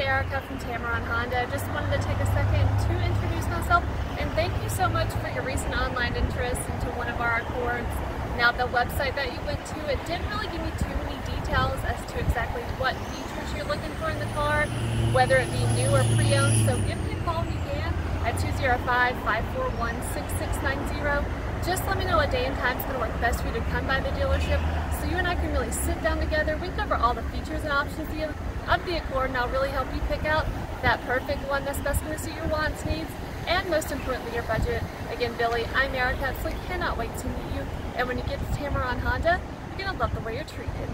Erika from Tameron Honda. Just wanted to take a second to introduce myself and thank you so much for your recent online interest into one of our Accords. Now the website that you went to, it didn't really give me too many details as to exactly what features you're looking for in the car, whether it be new or pre-owned, so give me a call if you can at 205-541-6690. Just let me know what day and time is going to work best for you to come by the dealership so you and I can really sit down together. We cover all the features and options of the Accord and I'll really help you pick out that perfect one that's best going to suit your wants, needs, and most importantly your budget. Again, Billie, I'm Erika, so I cannot wait to meet you. And when you get to Tameron Honda, you're going to love the way you're treated.